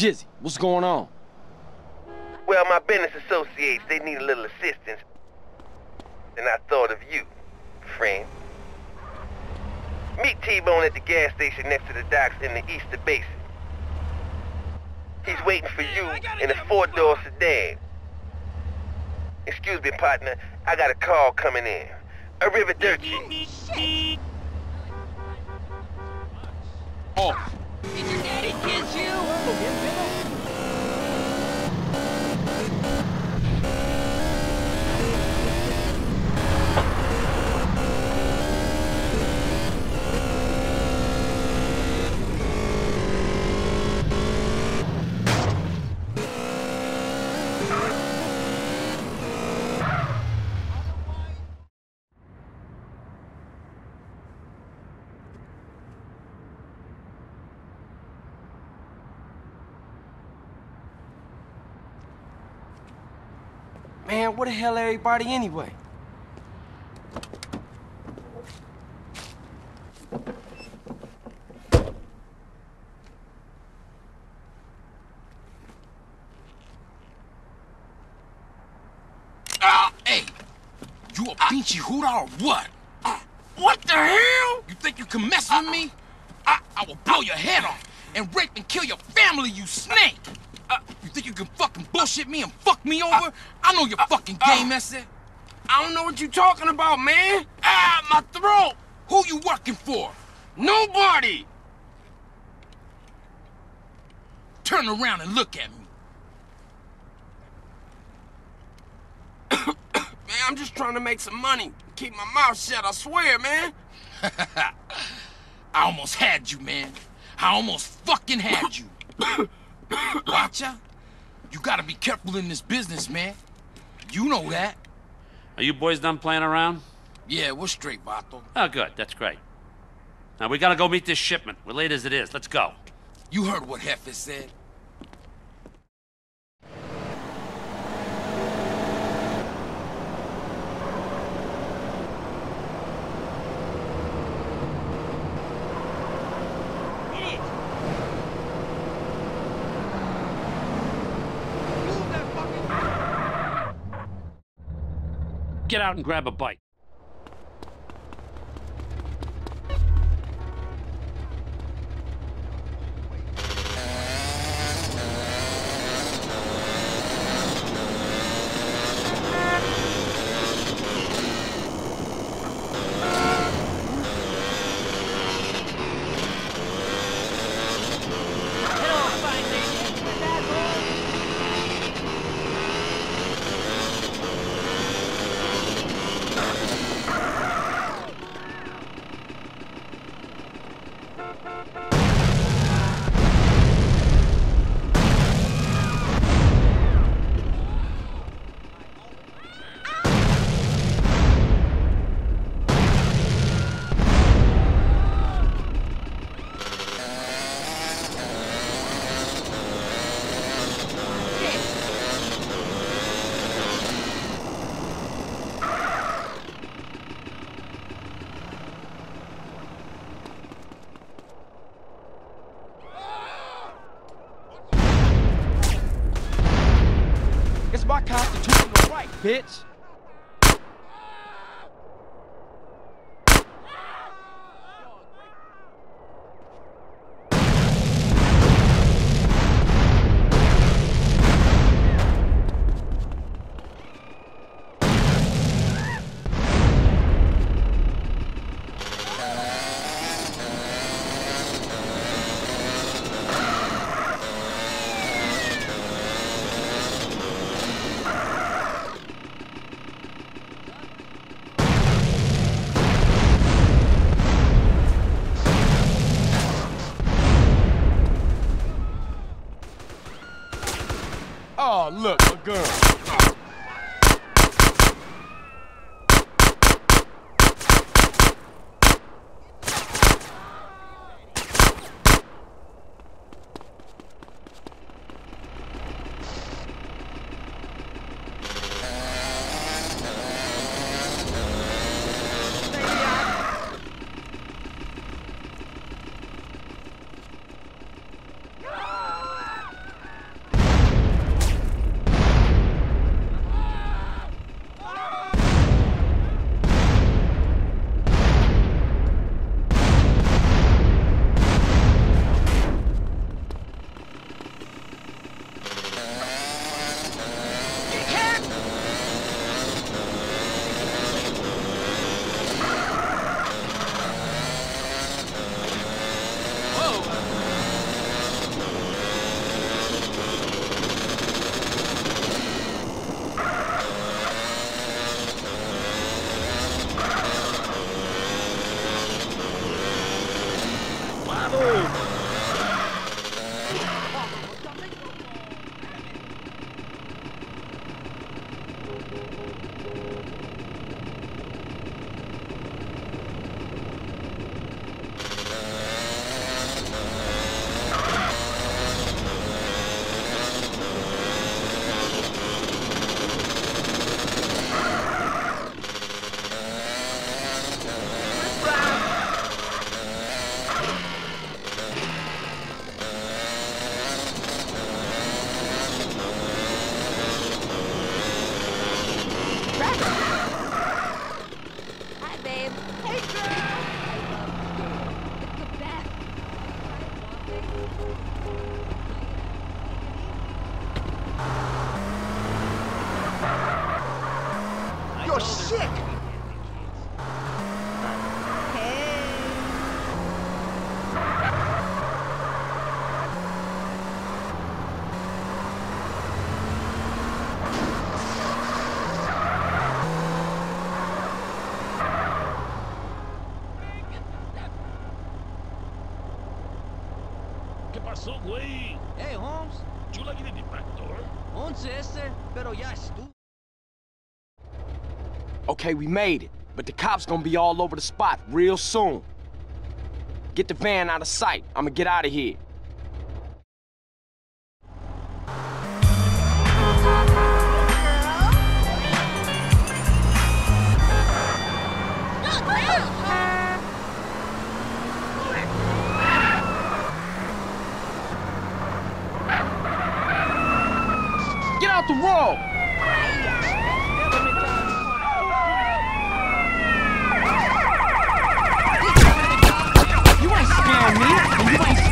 Jizzy, what's going on? Well, my business associates, they need a little assistance. And I thought of you, friend. Meet T-Bone at the gas station next to the docks in the Easter Basin. He's waiting for you in a four-door sedan. Excuse me, partner. I got a call coming in. A Arrivederci. Off. Did your daddy kiss you? Man, where the hell everybody anyway? Ah, hey! You a pinchy hooter or what? Ah, what the hell? You think you can mess with me? I, I will blow your head off and rape and kill your family, you snake! Uh, you think you can fucking bullshit me and fuck me over? I know your fucking game, that's it. I don't know what you're talking about, man. Ah, my throat. Who you working for? Nobody. Turn around and look at me. Man, I'm just trying to make some money. Keep my mouth shut, I swear, man. I almost had you, man. I almost fucking had you. Watch out. You gotta be careful in this business, man. You know that. Are you boys done playing around? Yeah, we're straight, Vato. Oh, good. That's great. Now, we gotta go meet this shipment. We're late as it is. Let's go. You heard what Jefe said. Get out and grab a bite. It's my constitutional right, bitch. Thank you. You're sick! ¿Qué pasó, güey? Hey, Holmes. Chula viene de tractor. Once este, pero ya estuvo. Okay, we made it, but the cops gonna be all over the spot real soon. Get the van out of sight. I'ma get out of here. Get out the road! Nice.